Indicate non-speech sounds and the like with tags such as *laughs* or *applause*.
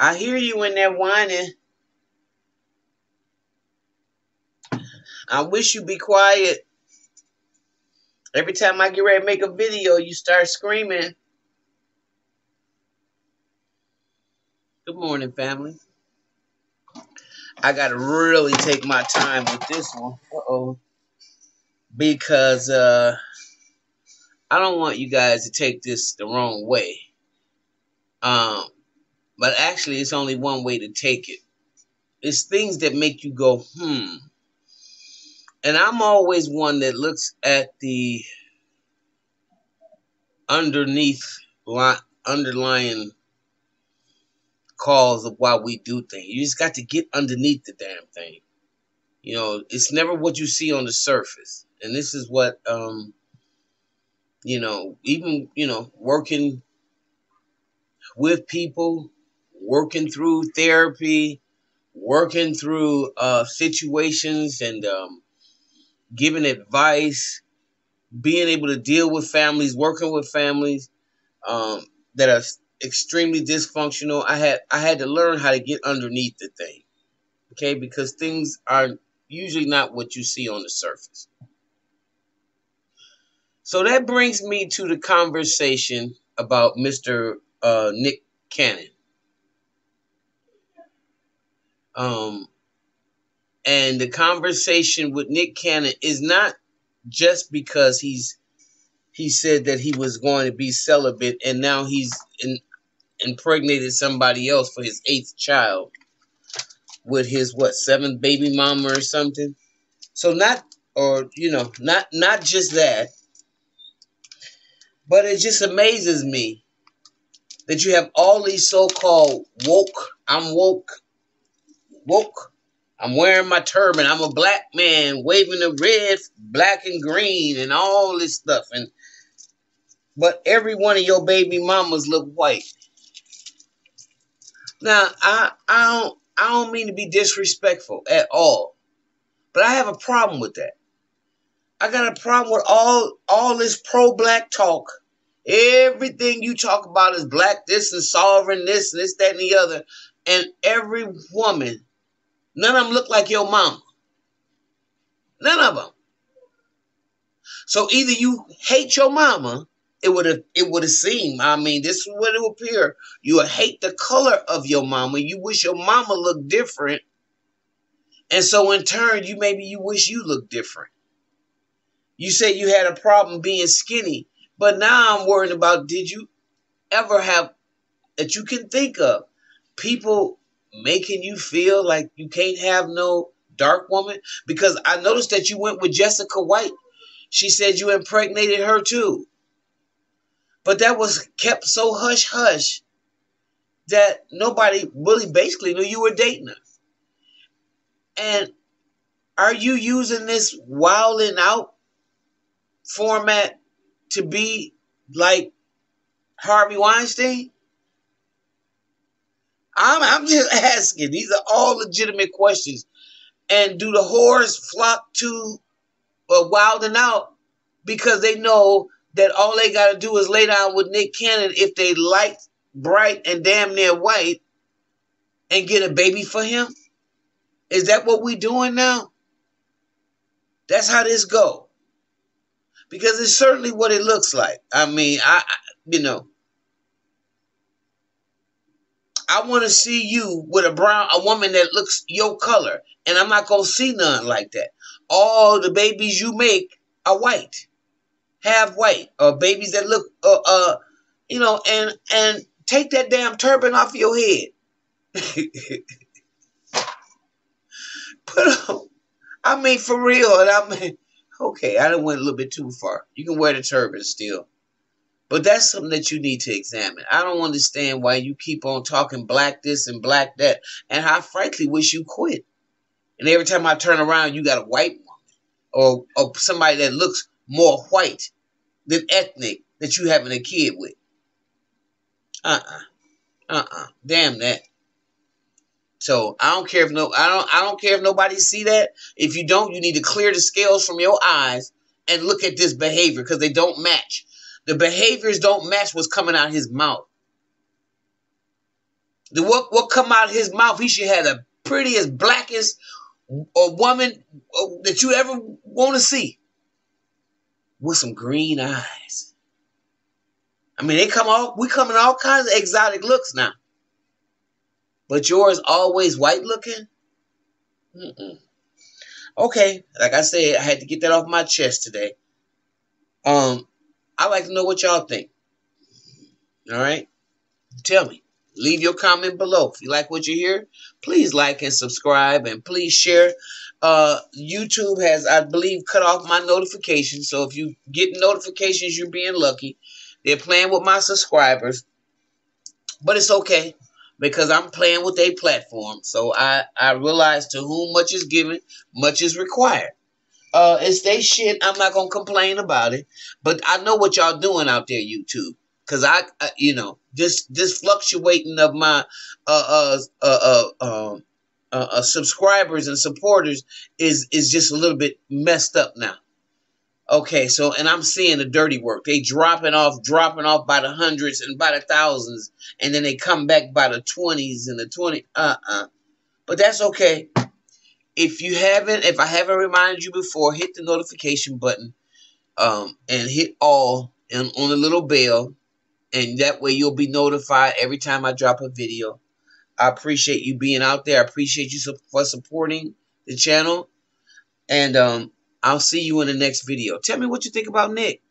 I hear you in there whining. I wish you'd be quiet. Every time I get ready to make a video, you start screaming. Good morning, family. I got to really take my time with this one. Uh-oh. Because uh, I don't want you guys to take this the wrong way. Um, but actually, it's only one way to take it. It's things that make you go, hmm. And I'm always one that looks at the underneath, underlying cause of why we do things. You just got to get underneath the damn thing. You know, it's never what you see on the surface. And this is what, um, you know, even, you know, working with people, working through therapy, working through uh, situations and um, giving advice, being able to deal with families, working with families um, that are extremely dysfunctional. I had I had to learn how to get underneath the thing. Okay, because things are usually not what you see on the surface. So that brings me to the conversation about Mr. Uh, Nick Cannon. Um, and the conversation with Nick Cannon is not just because he's he said that he was going to be celibate and now he's in, impregnated somebody else for his eighth child with his what seventh baby mama or something. So not or you know not not just that, but it just amazes me that you have all these so-called woke. I'm woke, woke. I'm wearing my turban. I'm a black man waving the red, black, and green, and all this stuff. And but every one of your baby mamas look white. Now, I I don't I don't mean to be disrespectful at all, but I have a problem with that. I got a problem with all all this pro black talk. Everything you talk about is black this and sovereign this and this that and the other, and every woman, none of them look like your mama. None of them. So either you hate your mama it would have it would have seemed. I mean, this is what it would appear. You hate the color of your mama. You wish your mama looked different. And so in turn, you maybe you wish you looked different. You said you had a problem being skinny, but now I'm worried about did you ever have that you can think of people making you feel like you can't have no dark woman? Because I noticed that you went with Jessica White. She said you impregnated her too. But that was kept so hush hush that nobody really basically knew you were dating her. And are you using this Wild 'N Out format to be like Harvey Weinstein? I'm, I'm just *laughs* asking. These are all legitimate questions. And do the whores flock to uh, Wild 'N Out because they know that all they got to do is lay down with Nick Cannon if they light, bright, and damn near white and get a baby for him? Is that what we doing now? That's how this go. Because it's certainly what it looks like. I mean, I, I you know, I want to see you with a brown, a woman that looks your color, and I'm not gonna see none like that. All the babies you make are white half white or babies that look uh, uh you know and and take that damn turban off your head. *laughs* Put on i mean for real and i mean okay i done went a little bit too far. You can wear the turban still but that's something that you need to examine i don't understand why you keep on talking black this and black that and i frankly wish you quit and every time i turn around you got a white woman or, or somebody that looks more white than ethnic that you having a kid with. Uh-uh. Uh-uh. Damn that. So I don't care if no I don't I don't care if nobody see that. If you don't, you need to clear the scales from your eyes and look at this behavior because they don't match. The behaviors don't match what's coming out of his mouth. The what what come out of his mouth? He should have the prettiest, blackest a woman uh, that you ever want to see with some green eyes. I mean, they come all we come in all kinds of exotic looks now. But yours always white looking? Mm-mm. Okay, like I said, I had to get that off my chest today. Um, I like to know what y'all think. All right, tell me. Leave your comment below. If you like what you hear, please like and subscribe and please share. Uh, YouTube has, I believe, cut off my notifications. So if you get notifications, you're being lucky. They're playing with my subscribers. But it's okay because I'm playing with a platform. So I, I realize to whom much is given, much is required. Uh, it's they shit. I'm not gonna complain about it, but I know what y'all doing out there, YouTube. Cause I, I you know, this this fluctuating of my uh uh uh uh, um, uh, uh subscribers and supporters is is just a little bit messed up now. Okay, so and I'm seeing the dirty work. They dropping off, dropping off by the hundreds and by the thousands, and then they come back by the twenties and the twenty. Uh uh. But that's okay. If you haven't, if I haven't reminded you before, hit the notification button, um, and hit all and on the little bell and that way you'll be notified every time I drop a video. I appreciate you being out there. I appreciate you for supporting the channel. And um, I'll see you in the next video. Tell me what you think about Nick.